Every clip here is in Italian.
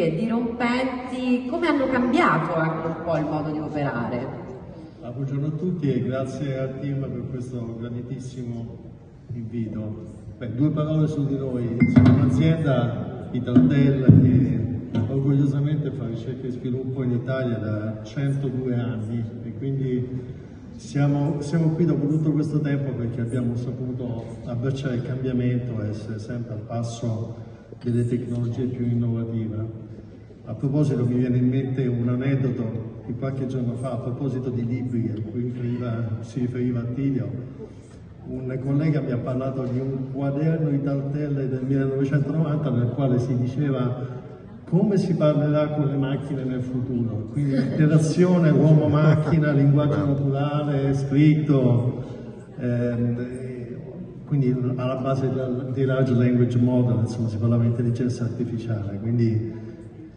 e dirompenti, come hanno cambiato anche un po' il modo di operare? Ah, buongiorno a tutti e grazie al team per questo graditissimo invito. Beh, due parole su di noi, siamo un'azienda Italtel che orgogliosamente fa ricerca e sviluppo in Italia da 102 anni e quindi siamo, siamo qui dopo tutto questo tempo perché abbiamo saputo abbracciare il cambiamento e essere sempre al passo delle tecnologie più innovative. A proposito mi viene in mente un aneddoto di qualche giorno fa a proposito di libri a cui riferiva, si riferiva Attilio. Un collega mi ha parlato di un quaderno di Taltelle del 1990 nel quale si diceva come si parlerà con le macchine nel futuro. Quindi l'interazione uomo-macchina, linguaggio naturale, scritto, ehm, quindi alla base dei large language model, insomma, si parla di intelligenza artificiale, quindi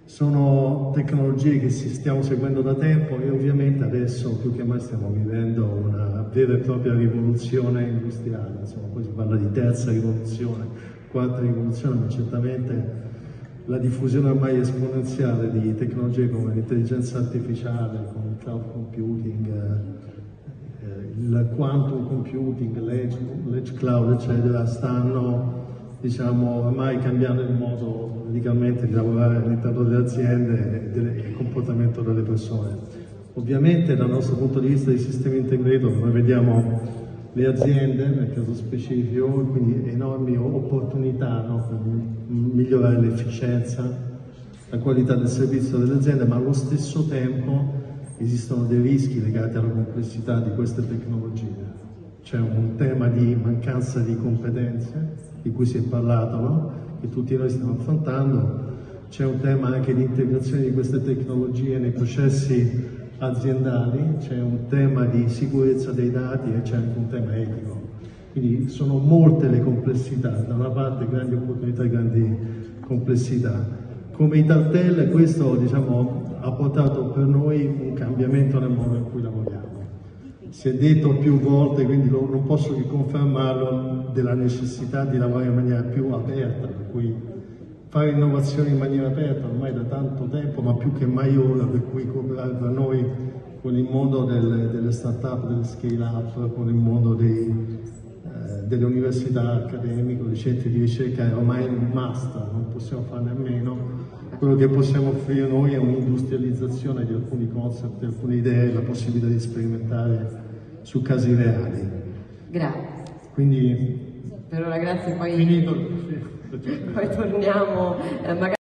sono tecnologie che stiamo seguendo da tempo e ovviamente adesso più che mai stiamo vivendo una vera e propria rivoluzione industriale, insomma, poi si parla di terza rivoluzione, quarta rivoluzione, ma certamente la diffusione ormai esponenziale di tecnologie come l'intelligenza artificiale, come il cloud computing, il quantum computing, l'edge cloud, eccetera, stanno diciamo, ormai cambiando il modo radicalmente di lavorare all'interno delle aziende e il comportamento delle persone. Ovviamente dal nostro punto di vista di sistema integrato noi vediamo le aziende, nel caso specifico, quindi enormi opportunità no, per migliorare l'efficienza, la qualità del servizio delle aziende, ma allo stesso tempo esistono dei rischi legati alla complessità di queste tecnologie. C'è un tema di mancanza di competenze, di cui si è parlato, no? che tutti noi stiamo affrontando, c'è un tema anche di integrazione di queste tecnologie nei processi aziendali, c'è un tema di sicurezza dei dati e c'è anche un tema etico. Quindi sono molte le complessità, da una parte grandi opportunità e grandi complessità. Come Italtel questo diciamo, ha portato per noi un cambiamento nel modo in cui lavoriamo. Si è detto più volte, quindi non posso che confermarlo, della necessità di lavorare in maniera più aperta, per cui fare innovazione in maniera aperta ormai da tanto tempo, ma più che mai ora, per cui cooperare tra noi con il mondo delle, delle start-up, delle scale-up, con il mondo dei, eh, delle università accademiche, dei centri di ricerca è ormai un must, non possiamo farne a meno. Quello che possiamo offrire noi è un'industrializzazione di alcuni concept, di alcune idee, la possibilità di sperimentare su casi reali. Grazie. Quindi, per ora grazie, poi, finito, poi torniamo eh, magari